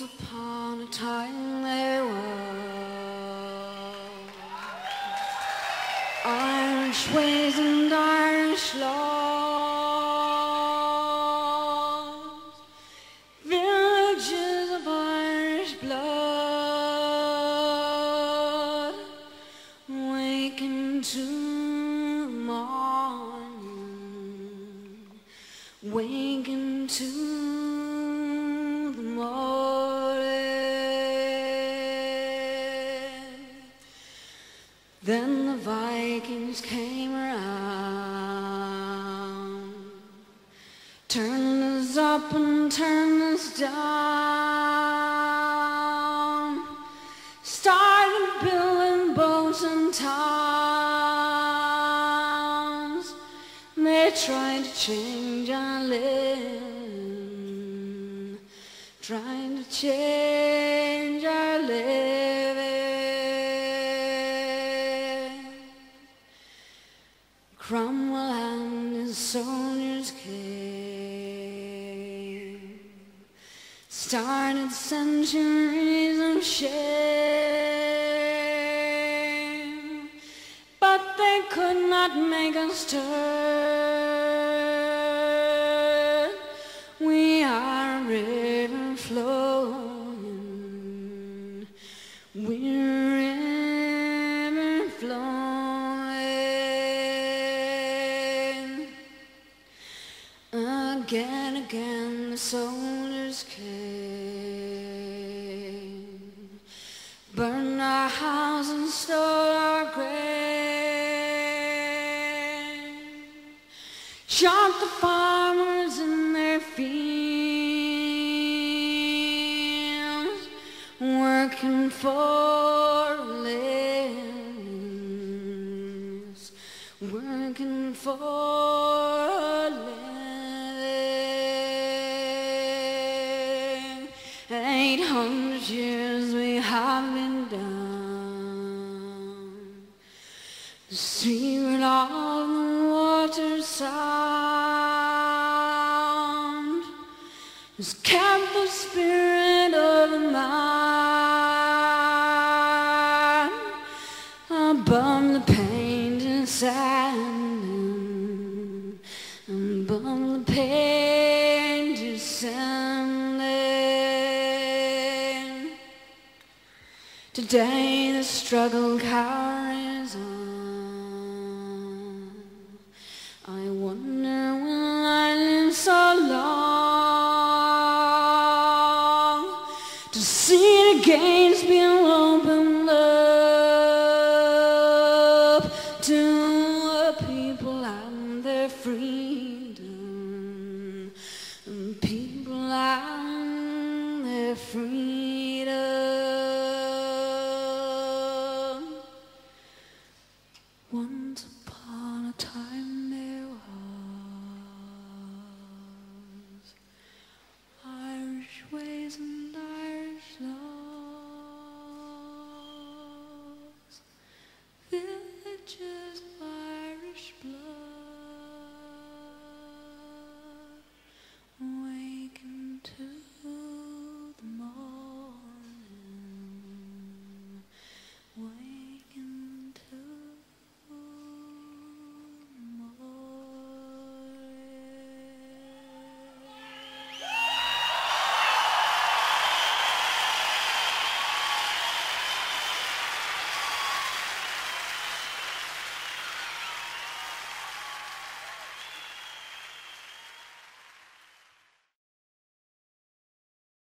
Once upon a time there were Irish ways and Irish laws, villages of Irish blood, waking to morning, waking to Then the Vikings came around, turned us up and turned us down, started building boats and towns. They tried to change our land. trying to change Cromwell and his soldiers came, started centuries of shame, but they could not make us turn. We are a river flowing. We're Again, again, the soldiers came, burned our house and stole our grain, shot the farmers in their fields, working for lands, working for lands. 800 years we haven't done. Seared all the water sound has kept the spirit of the man above the pain and sand above the pain and sand. Today the struggle carries on. I wonder will I live so long to see the gates be opened up to a people and their freedom, people and their freedom.